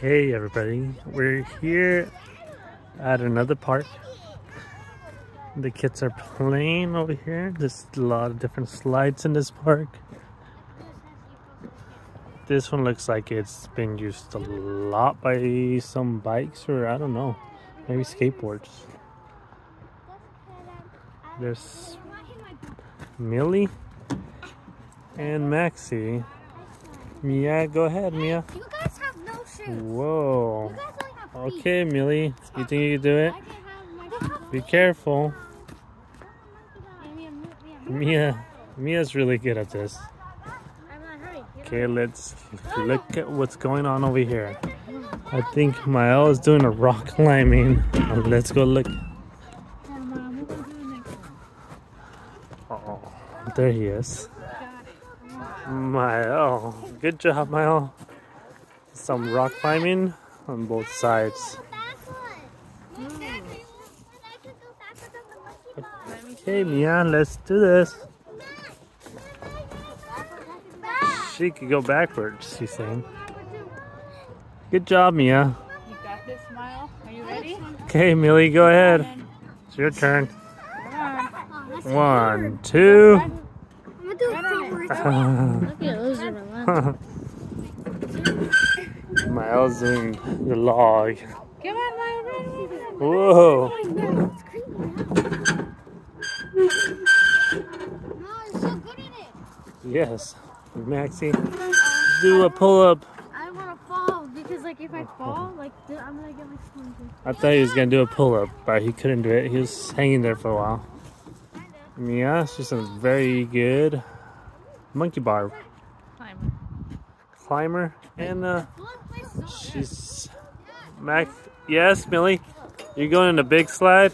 Hey everybody, we're here at another park. The kids are playing over here. There's a lot of different slides in this park. This one looks like it's been used a lot by some bikes or I don't know, maybe skateboards. There's Millie and Maxie. Mia, go ahead, Mia. You guys have no shoes. Whoa. Only. Okay, Millie. You think you can do it? I can have my Be careful. Mia, Mia, Mia. Mia, Mia's really good at this. I'm not hurry. Okay, let's look at what's going on over here. I think Mael is doing a rock climbing. Uh, Let's go look. Oh, there he is. Mael. Good job, Mael. Some rock climbing on both sides. Okay, Mia, let's do this. She could go backwards, she's saying. Good job, Mia. You got this, Smile. Are you ready? Okay, Millie, go ahead. It's your turn. One, two. I'm gonna do it Look at those are doing the log. Come on, Maya. Run, run, run. Whoa. No, you're so good at it. Yes. Maxie, do a pull up. I wanna fall because like if I fall, like I'm gonna get my splinter. I thought he was gonna do a pull up, but he couldn't do it. He was hanging there for a while. Mia, she's a very good monkey bar Climber. Climber. And uh, she's. Max, yes, Millie? You're going in the big slide?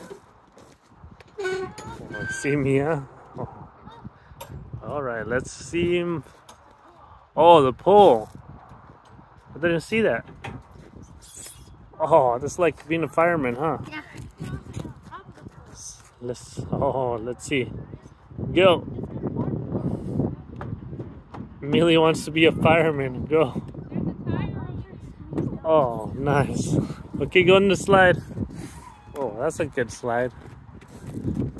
Let's see Mia. Oh. All right, let's see him. Oh, the pole. I didn't see that. Oh, that's like being a fireman, huh? Yeah. Let's. Oh, let's see. Go. Millie wants to be a fireman. Go. Oh, nice. Okay, go in the slide. Oh, that's a good slide.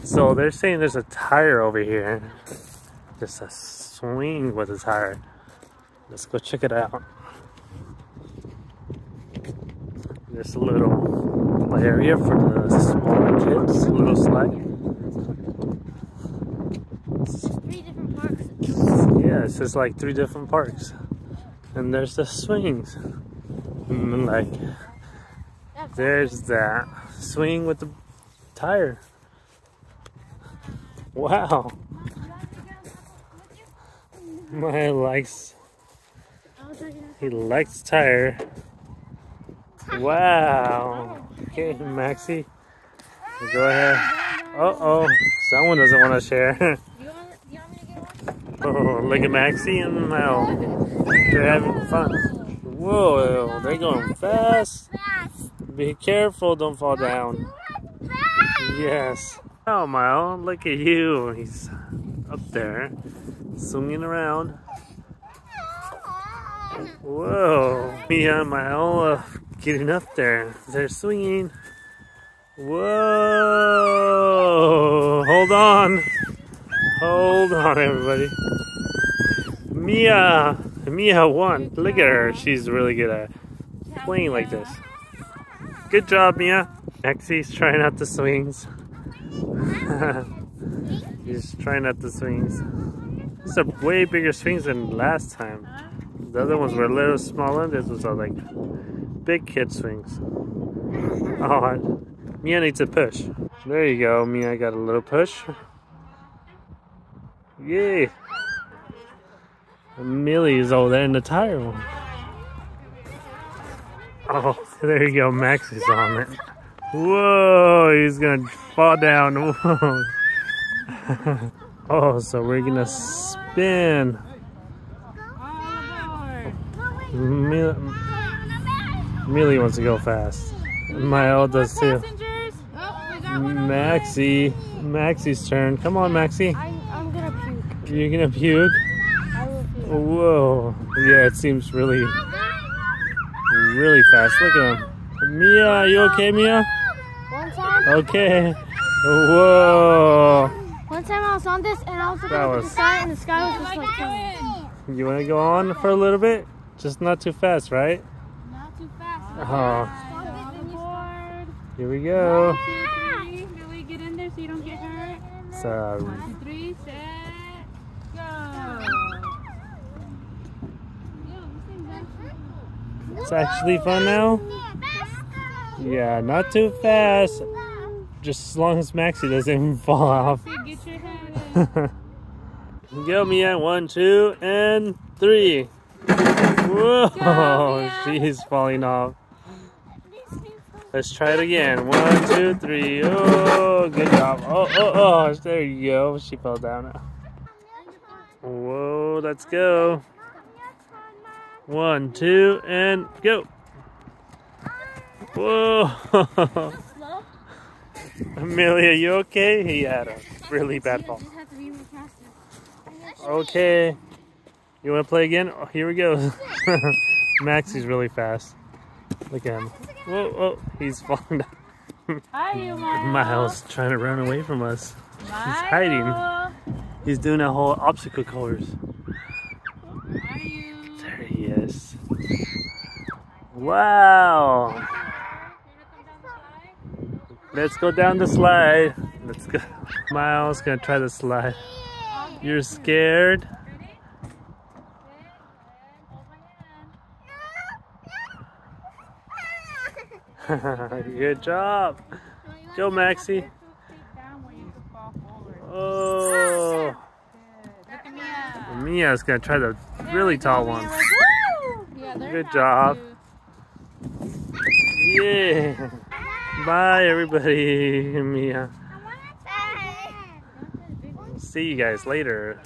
So they're saying there's a tire over here. Just a swing with a tire. Let's go check it out. A little area for the smaller kids, little slide. Three different parks. Yeah, it's just like three different parks. And there's the swings. And like, there's that swing with the tire. Wow. My likes, he likes tire. Wow. Okay, Maxie, go ahead. Uh oh, someone doesn't want to share. You want, you want me to get one? Oh, look at Maxie and Mel. They're having fun. Whoa, they're going fast. Be careful, don't fall down. Yes. Oh, Mel, look at you. He's up there, swinging around. Whoa, and Mel uh, getting up there. They're swinging. Whoa, hold on. Hold on, everybody. Mia, Mia won. Look at her. She's really good at playing like this. Good job, Mia. Maxie's trying out the swings. He's trying out the swings. These are way bigger swings than last time. The other ones were a little smaller. This was a, like big kid swings. Oh, Mia needs a push. There you go. Mia got a little push. Yay! Millie's over there in the tire one. Oh, there you go. Max is on it. Whoa, he's gonna fall down. Whoa. oh, so we're gonna spin. Mil- Millie wants to go fast. Mael does too. Oh, we got one over Maxie, Maxie's turn. Come on, Maxie. I, I'm gonna puke. You're gonna puke. I will puke. Whoa. Yeah, it seems really Really fast. Look at him. Mia, are you okay, Mia? One time, Okay. Whoa. one time I was on this and I was looking That at was- the sky and the sky was just Like like. going. You want to go on for a little bit? Just not too fast, right? Not too fast. Oh. Stop it on the board. Here we go. One, two, three. Really get in there so you don't get hurt. So, One, two, three, set, go. Yo, this thing's actually- it's actually fun now? Yeah, not too fast. Just as long as Maxie doesn't fall off. Get your head in. Go, Mia. One, two, and three. Whoa, Go, she's falling off. Let's try it again. One, two, three. Oh, good job. Oh, oh, oh. There you go. She fell down. Whoa, let's go. One, two, and go. Whoa. Amelia, you okay? He had a really bad fall. Just have to be more faster. Okay. You want to play again? Oh, here we go. Maxie's really fast. Look at him. Whoa, whoa. He's falling down. Hi, Miles. Miles trying to run away from us. Miles. hiding. He's doing a whole obstacle course. Where are you? There he is. Wow. You're gonna come down the slide? Let's go down the slide. Let's go. Miles gonna try the slide. You're scared? Ready? Sit, and hold my hand. Good job. Go, Maxie. Take down where you can fall forward. Oh. Good. Look at Mia. Mia's gonna try the really tall one. Good job. Yeah. Bye, everybody. Mia. See you guys later.